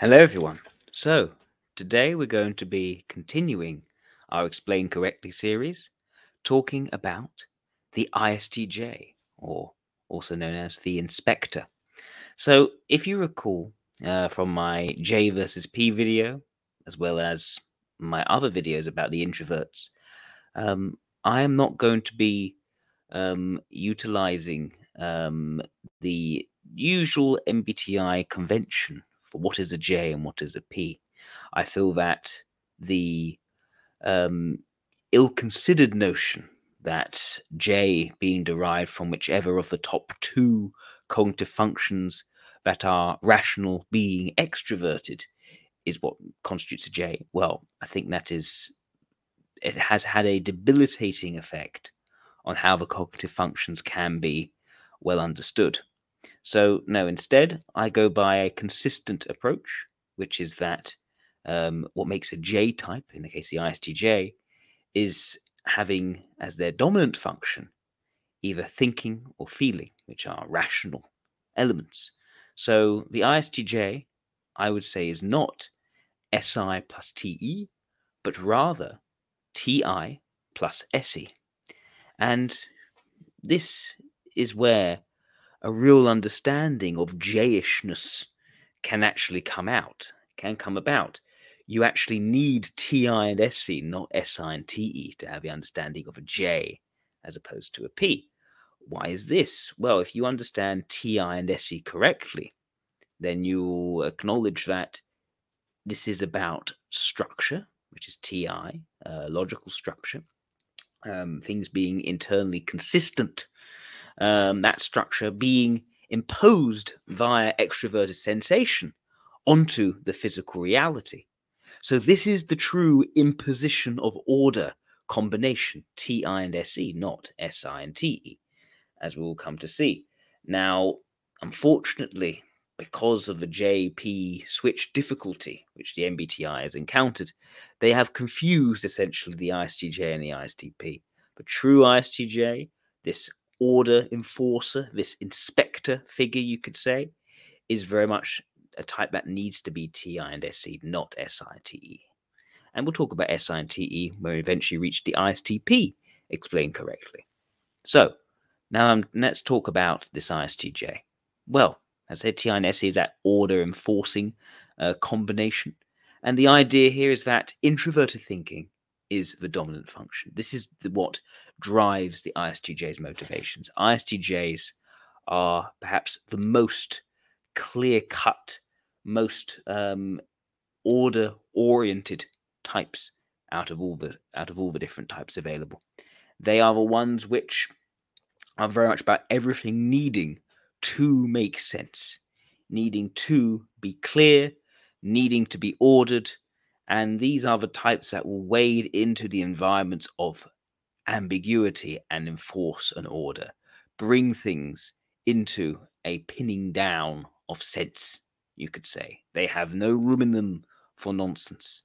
Hello, everyone. So, today we're going to be continuing our Explain Correctly series, talking about the ISTJ, or also known as the Inspector. So, if you recall uh, from my J versus P video, as well as my other videos about the introverts, um, I am not going to be um, utilizing um, the usual MBTI convention for what is a J and what is a P. I feel that the um, ill-considered notion that J being derived from whichever of the top two cognitive functions that are rational being extroverted is what constitutes a J. Well, I think that is it has had a debilitating effect on how the cognitive functions can be well understood. So, no, instead, I go by a consistent approach, which is that um, what makes a J type, in the case of the ISTJ, is having as their dominant function either thinking or feeling, which are rational elements. So, the ISTJ, I would say, is not SI plus TE, but rather TI plus SE. And this is where a real understanding of Jayishness can actually come out, can come about. You actually need TI and SE, not SI and TE, to have the understanding of a J as opposed to a P. Why is this? Well, if you understand TI and SE correctly, then you acknowledge that this is about structure, which is TI, uh, logical structure, um, things being internally consistent um, that structure being imposed via extroverted sensation onto the physical reality. So, this is the true imposition of order combination, TI and SE, not SI and TE, as we will come to see. Now, unfortunately, because of the JP switch difficulty, which the MBTI has encountered, they have confused essentially the ISTJ and the ISTP. The true ISTJ, this order enforcer, this inspector figure, you could say, is very much a type that needs to be TI and SE, not SI TE. And we'll talk about SI TE when we eventually reach the ISTP explained correctly. So, now let's talk about this ISTJ. Well, as I said, TI and SE is that order enforcing uh, combination. And the idea here is that introverted thinking is the dominant function. This is what drives the ISTJ's motivations. ISTJs are perhaps the most clear cut, most um, order oriented types out of all the out of all the different types available. They are the ones which are very much about everything needing to make sense, needing to be clear, needing to be ordered, and these are the types that will wade into the environments of ambiguity and enforce an order, bring things into a pinning down of sense, you could say. They have no room in them for nonsense.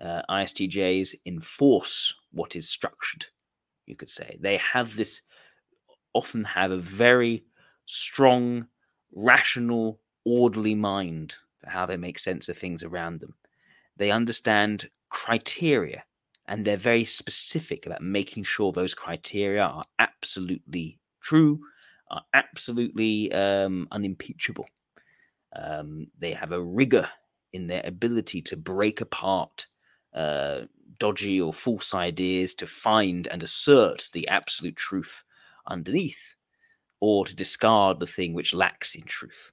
Uh, ISTJs enforce what is structured, you could say. They have this, often have a very strong, rational, orderly mind for how they make sense of things around them. They understand criteria and they're very specific about making sure those criteria are absolutely true, are absolutely um, unimpeachable. Um, they have a rigor in their ability to break apart uh, dodgy or false ideas to find and assert the absolute truth underneath, or to discard the thing which lacks in truth.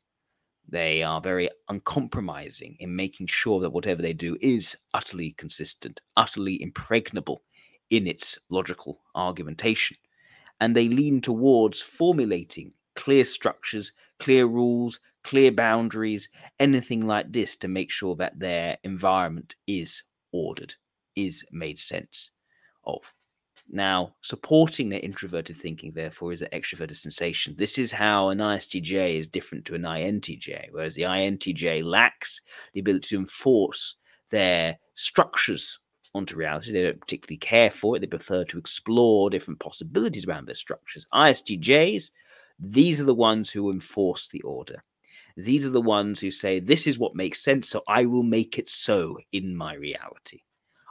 They are very uncompromising in making sure that whatever they do is utterly consistent, utterly impregnable in its logical argumentation. And they lean towards formulating clear structures, clear rules, clear boundaries, anything like this to make sure that their environment is ordered, is made sense of. Now, supporting their introverted thinking, therefore, is an extroverted sensation. This is how an ISTJ is different to an INTJ, whereas the INTJ lacks the ability to enforce their structures onto reality. They don't particularly care for it. They prefer to explore different possibilities around their structures. ISTJs, these are the ones who enforce the order. These are the ones who say, This is what makes sense, so I will make it so in my reality.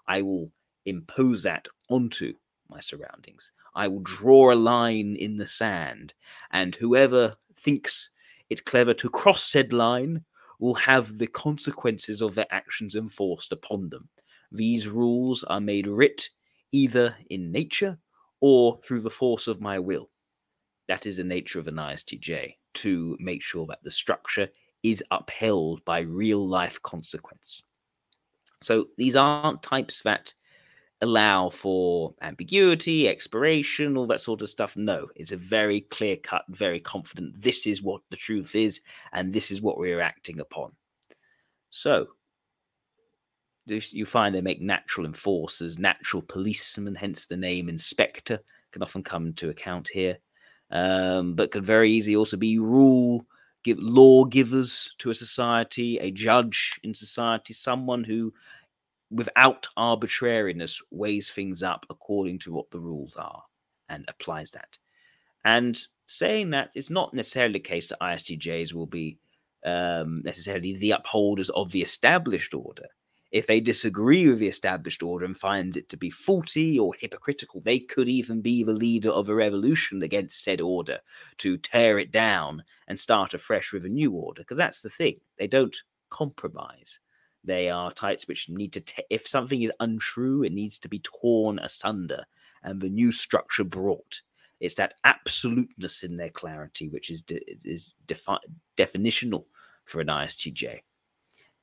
I will impose that onto my surroundings. I will draw a line in the sand, and whoever thinks it clever to cross said line will have the consequences of their actions enforced upon them. These rules are made writ either in nature or through the force of my will. That is the nature of an ISTJ, to make sure that the structure is upheld by real life consequence. So these aren't types that allow for ambiguity, expiration, all that sort of stuff. No, it's a very clear cut, very confident. This is what the truth is, and this is what we're acting upon. So, you find they make natural enforcers, natural policemen, hence the name inspector can often come into account here um, but could very easily also be rule give lawgivers to a society, a judge in society, someone who, without arbitrariness, weighs things up according to what the rules are and applies that. And saying that it's not necessarily the case that ISTJs will be um, necessarily the upholders of the established order if they disagree with the established order and finds it to be faulty or hypocritical, they could even be the leader of a revolution against said order to tear it down and start afresh with a new order. Because that's the thing, they don't compromise. They are types which need to, if something is untrue, it needs to be torn asunder and the new structure brought. It's that absoluteness in their clarity which is de- is defi- definitional for an ISTJ.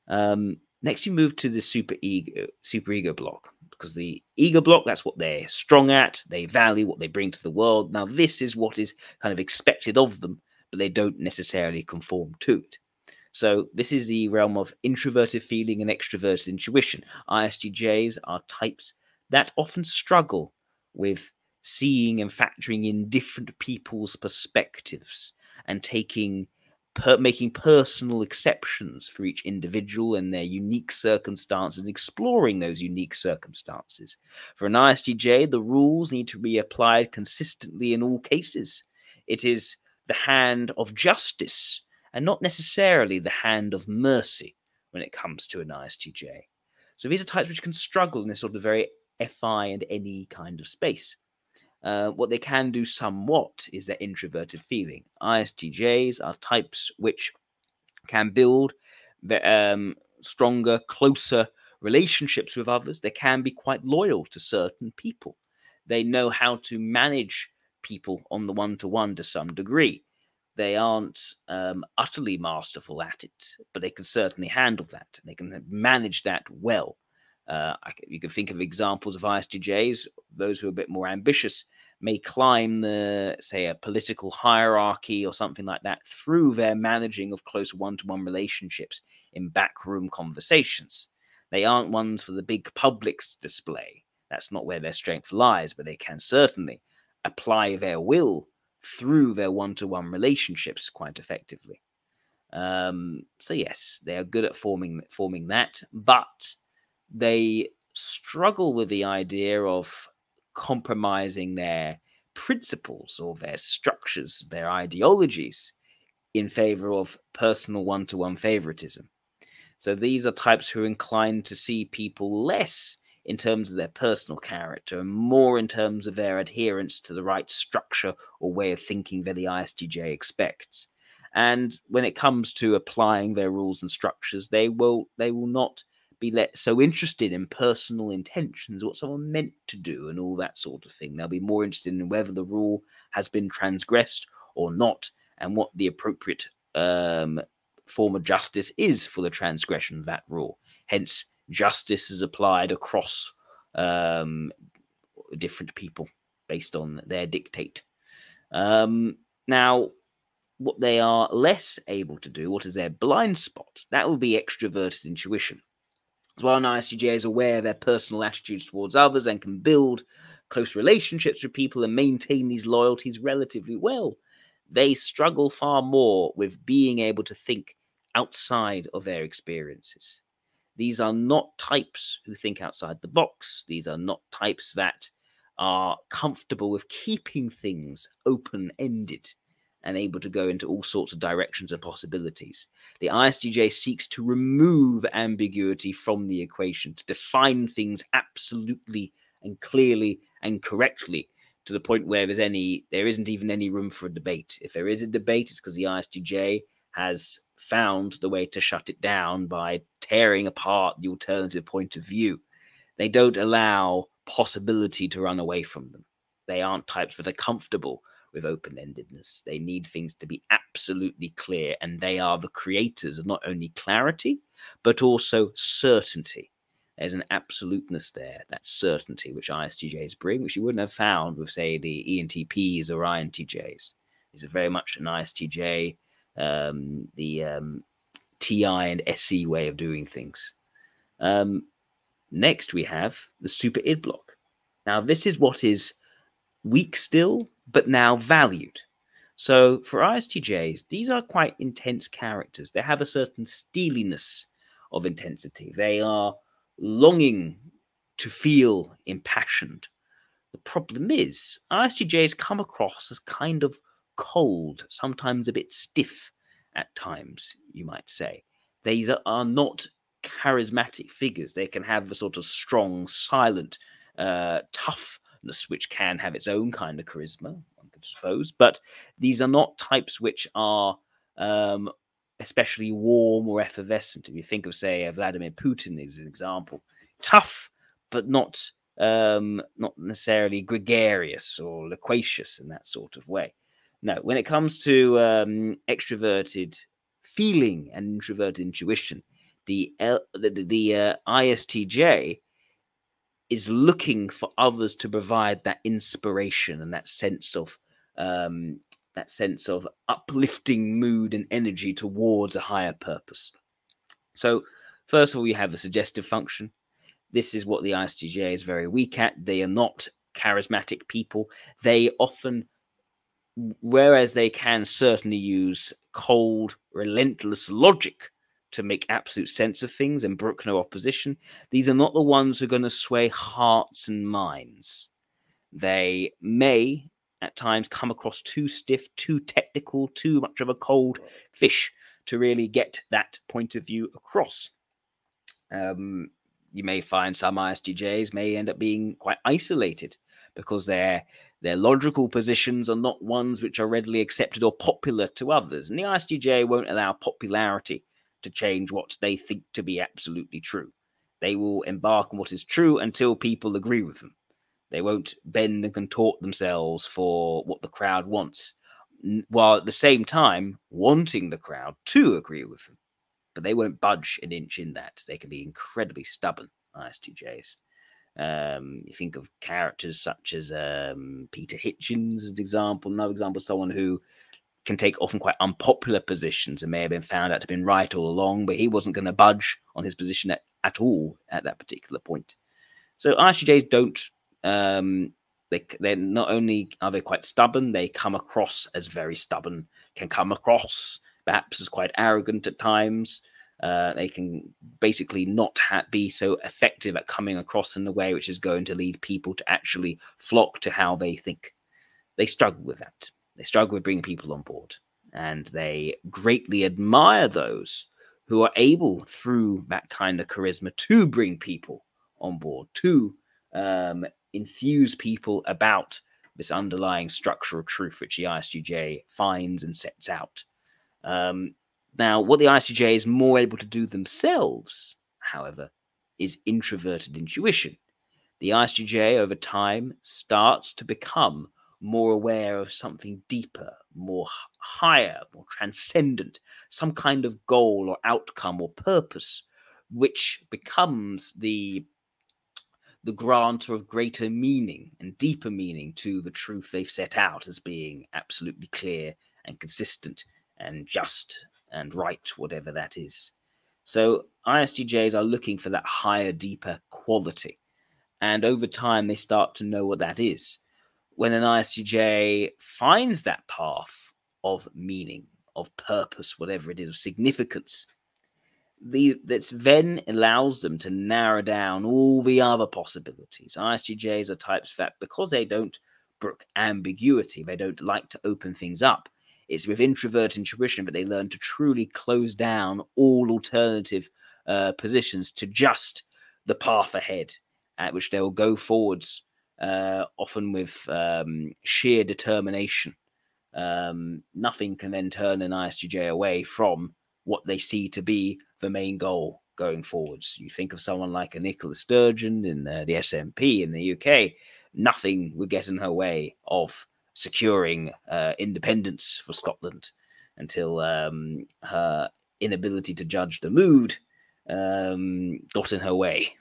Um, Next, you move to the super ego, super ego block because the ego block that's what they're strong at. They value what they bring to the world. Now, this is what is kind of expected of them, but they don't necessarily conform to it. So, this is the realm of introverted feeling and extroverted intuition. ISTJs are types that often struggle with seeing and factoring in different people's perspectives and taking per- making personal exceptions for each individual and their unique circumstances and exploring those unique circumstances. For an ISTJ, the rules need to be applied consistently in all cases. It is the hand of justice and not necessarily the hand of mercy when it comes to an ISTJ. So these are types which can struggle in this sort of very FI and NE kind of space. Uh, what they can do somewhat is their introverted feeling. ISTJs are types which can build um, stronger, closer relationships with others. They can be quite loyal to certain people. They know how to manage people on the one to one to some degree. They aren't um, utterly masterful at it, but they can certainly handle that. They can manage that well. Uh, you can think of examples of ISTJs, those who are a bit more ambitious may climb the, say, a political hierarchy or something like that through their managing of close one to one relationships in backroom conversations. They aren't ones for the big public's display. That's not where their strength lies, but they can certainly apply their will through their one to one relationships quite effectively. Um, so yes, they are good at forming forming that, but they struggle with the idea of compromising their principles or their structures, their ideologies in favor of personal one to one favoritism. So these are types who are inclined to see people less in terms of their personal character and more in terms of their adherence to the right structure or way of thinking that the ISTJ expects. And when it comes to applying their rules and structures, they will they will not be let so interested in personal intentions, what someone meant to do, and all that sort of thing. They'll be more interested in whether the rule has been transgressed or not, and what the appropriate um, form of justice is for the transgression of that rule. Hence, justice is applied across um, different people based on their dictate. Um, now, what they are less able to do, what is their blind spot, that would be extroverted intuition. As While an ISTJ is aware of their personal attitudes towards others and can build close relationships with people and maintain these loyalties relatively well, they struggle far more with being able to think outside of their experiences. These are not types who think outside the box. These are not types that are comfortable with keeping things open ended. and able to go into all sorts of directions and possibilities. The ISTJ seeks to remove ambiguity from the equation, to define things absolutely and clearly and correctly to the point where there's any there isn't even any room for a debate. If there is a debate, it's because the ISTJ has found the way to shut it down by tearing apart the alternative point of view. They don't allow possibility to run away from them. They aren't types that are comfortable with open endedness. They need things to be absolutely clear, and they are the creators of not only clarity, but also certainty. There's an absoluteness there, that certainty which ISTJs bring, which you wouldn't have found with, say, the ENTPs or INTJs. These are very much an ISTJ, um, the um, TI and SE way of doing things. Um, next, we have the super id block. Now, this is what is weak still, but now valued. So for ISTJs, these are quite intense characters. They have a certain steeliness of intensity. They are longing to feel impassioned. The problem is, ISTJs come across as kind of cold, sometimes a bit stiff at times, you might say. These are not charismatic figures. They can have a sort of strong, silent, uh, toughness, which can have its own kind of charisma, one could suppose. But these are not types which are um, especially warm or effervescent. If you think of, say, Vladimir Putin as an example, tough, but not um, not necessarily gregarious or loquacious in that sort of way. No, when it comes to um, extroverted feeling and introverted intuition, the L, the, the uh, ISTJ is looking for others to provide that inspiration and that sense of um, that sense of uplifting mood and energy towards a higher purpose. So, first of all, you have a suggestive function. This is what the ISTJ is very weak at. They are not charismatic people. They often, whereas they can certainly use cold, relentless logic to make absolute sense of things and brook no opposition, these are not the ones who are going to sway hearts and minds. They may at times come across too stiff, too technical, too much of a cold fish to really get that point of view across. Um, you may find some ISTJs may end up being quite isolated because their their logical positions are not ones which are readily accepted or popular to others. And the ISTJ won't allow popularity to change what they think to be absolutely true. They will embark on what is true until people agree with them. They won't bend and contort themselves for what the crowd wants, while at the same time wanting the crowd to agree with them. But they won't budge an inch in that. They can be incredibly stubborn, ISTJs. Um, you think of characters such as um, Peter Hitchens as an example. Another example, someone who can take often quite unpopular positions and may have been found out to have been right all along, but he wasn't going to budge on his position at, at all at that particular point. So ISTJs don't um, they they not only are they quite stubborn, they come across as very stubborn. Can come across perhaps as quite arrogant at times. Uh, they can basically not be so effective at coming across in a way which is going to lead people to actually flock to how they think. They struggle with that. They struggle with bringing people on board, and they greatly admire those who are able, through that kind of charisma, to bring people on board, to um, infuse people about this underlying structural truth which the ISTJ finds and sets out. Um, now, what the ISTJ is more able to do themselves, however, is introverted intuition. The ISTJ over time starts to become more aware of something deeper, more higher, more transcendent, some kind of goal or outcome or purpose, which becomes the the granter of greater meaning and deeper meaning to the truth they've set out as being absolutely clear and consistent and just and right, whatever that is. So ISTJs are looking for that higher, deeper quality. And over time, they start to know what that is. When an ISTJ finds that path of meaning, of purpose, whatever it is, of significance, the that then allows them to narrow down all the other possibilities. ISTJs are types that because they don't brook ambiguity, they don't like to open things up. It's with introvert intuition that they learn to truly close down all alternative uh, positions to just the path ahead, at which they will go forwards, uh, often with um, sheer determination. Um, nothing can then turn an ISTJ away from what they see to be the main goal going forwards. You think of someone like a Nicola Sturgeon in uh, the SNP in the UK, nothing would get in her way of securing uh, independence for Scotland until um, her inability to judge the mood um, got in her way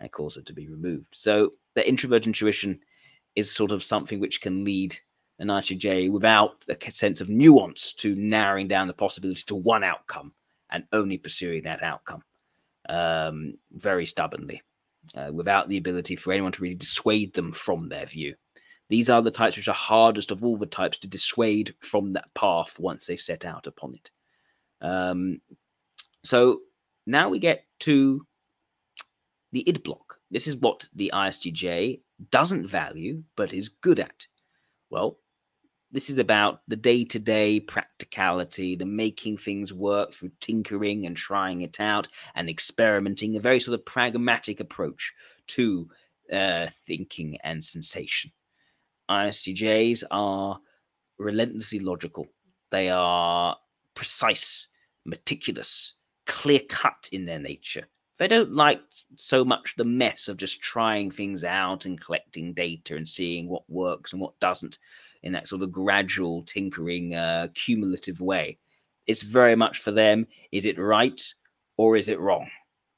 and caused her to be removed. So the introvert intuition is sort of something which can lead an ISTJ without a sense of nuance to narrowing down the possibility to one outcome and only pursuing that outcome um, very stubbornly, uh, without the ability for anyone to really dissuade them from their view. These are the types which are hardest of all the types to dissuade from that path once they've set out upon it. Um, so now we get to the id block. This is what the ISTJ doesn't value but is good at. Well, this is about the day to day practicality, the making things work through tinkering and trying it out and experimenting, a very sort of pragmatic approach to uh, thinking and sensation. ISTJs are relentlessly logical, they are precise, meticulous, clear cut in their nature. They don't like so much the mess of just trying things out and collecting data and seeing what works and what doesn't in that sort of gradual tinkering, uh, cumulative way. It's very much for them is it right or is it wrong?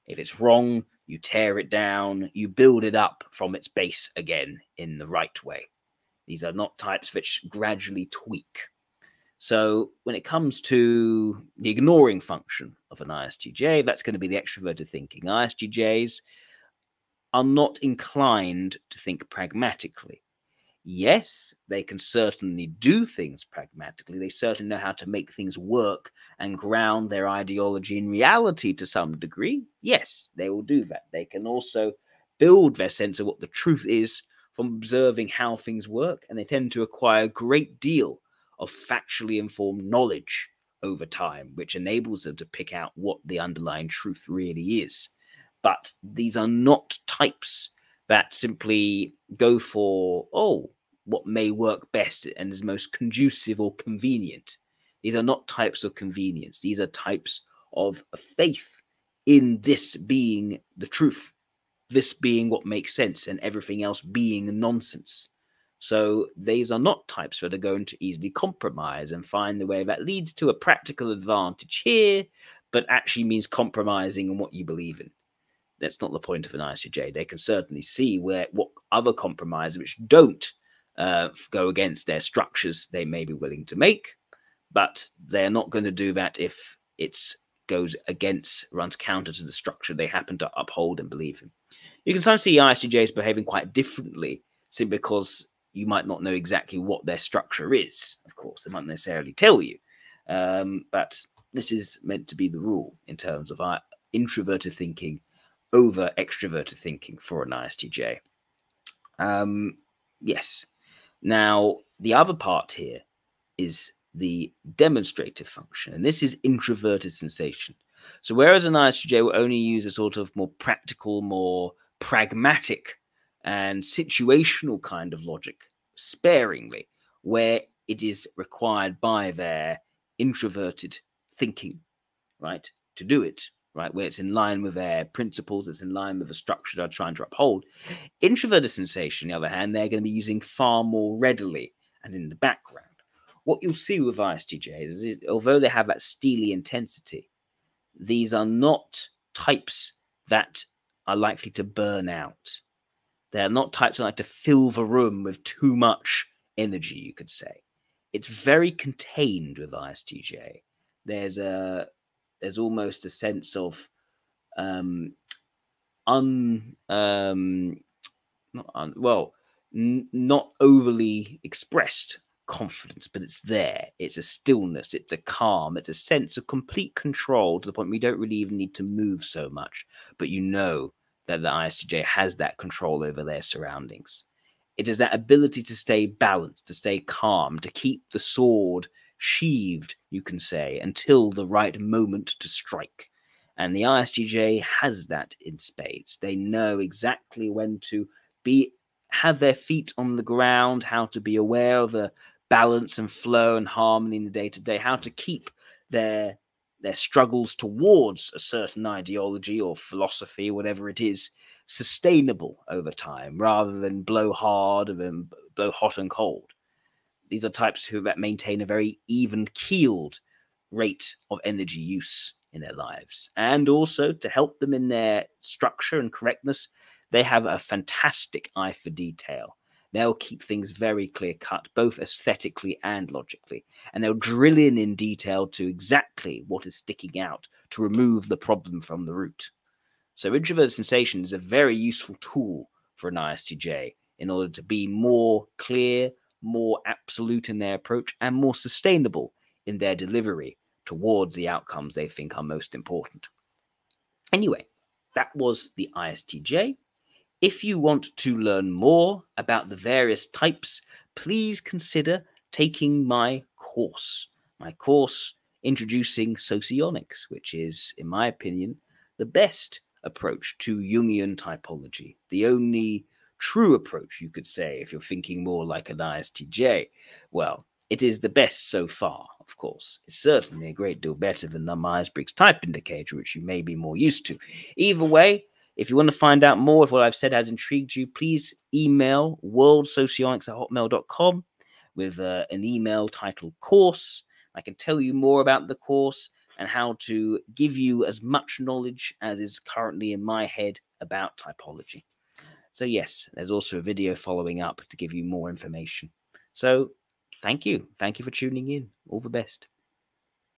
If it's wrong, you tear it down, you build it up from its base again in the right way. These are not types which gradually tweak. So when it comes to the ignoring function of an ISTJ, that's going to be the extroverted thinking. ISTJs are not inclined to think pragmatically yes, they can certainly do things pragmatically. They certainly know how to make things work and ground their ideology in reality to some degree. Yes, they will do that. They can also build their sense of what the truth is from observing how things work, and they tend to acquire a great deal of factually informed knowledge over time, which enables them to pick out what the underlying truth really is. But these are not types that simply go for, oh, what may work best and is most conducive or convenient. These are not types of convenience, these are types of faith in this being the truth, this being what makes sense, and everything else being nonsense. So these are not types that are going to easily compromise and find the way that leads to a practical advantage here, but actually means compromising on what you believe in that's not the point of an ISTJ. They can certainly see where what other compromises which don't uh, go against their structures they may be willing to make, but they're not going to do that if it goes against, runs counter to the structure they happen to uphold and believe in. You can sometimes see ISTJs behaving quite differently simply because you might not know exactly what their structure is. Of course, they might necessarily tell you, um, but this is meant to be the rule in terms of our introverted thinking over extroverted thinking for an ISTJ. Um, yes. Now, the other part here is the demonstrative function, and this is introverted sensation. So, whereas an ISTJ will only use a sort of more practical, more pragmatic, and situational kind of logic sparingly, where it is required by their introverted thinking, right, to do it, right, where it's in line with their principles, it's in line with the structure they're trying to uphold. Introverted sensation, on the other hand, they're going to be using far more readily and in the background. What you'll see with ISTJs is, is although they have that steely intensity, these are not types that are likely to burn out. They're not types that like to fill the room with too much energy, you could say. It's very contained with ISTJ. There's a there's almost a sense of um un um not un, well not overly expressed confidence but it's there it's a stillness it's a calm it's a sense of complete control to the point we don't really even need to move so much but you know that the ISTJ has that control over their surroundings it is that ability to stay balanced to stay calm to keep the sword sheathed, you can say, until the right moment to strike. And the ISTJ has that in spades. They know exactly when to be have their feet on the ground, how to be aware of the balance and flow and harmony in the day to day, how to keep their their struggles towards a certain ideology or philosophy, whatever it is, sustainable over time, rather than blow hard and blow hot and cold. These are types who maintain a very even keeled rate of energy use in their lives. And also to help them in their structure and correctness, they have a fantastic eye for detail. They'll keep things very clear cut, both aesthetically and logically, and they'll drill in in detail to exactly what is sticking out to remove the problem from the root. So, introverted sensation is a very useful tool for an ISTJ in order to be more clear, more absolute in their approach, and more sustainable in their delivery towards the outcomes they think are most important. Anyway, that was the ISTJ. If you want to learn more about the various types, please consider taking my course. My course introducing socionics, which is, in my opinion, the best approach to Jungian typology, the only true approach, you could say, if you're thinking more like an ISTJ. Well, it is the best so far, of course. It's certainly a great deal better than the Myers Briggs type indicator, which you may be more used to. Either way, if you want to find out more if what I've said has intrigued you, please email worldsocionics at hotmail.com with uh, an email titled course. I can tell you more about the course and how to give you as much knowledge as is currently in my head about typology. So, yes, there's also a video following up to give you more information. So, thank you. Thank you for tuning in. All the best.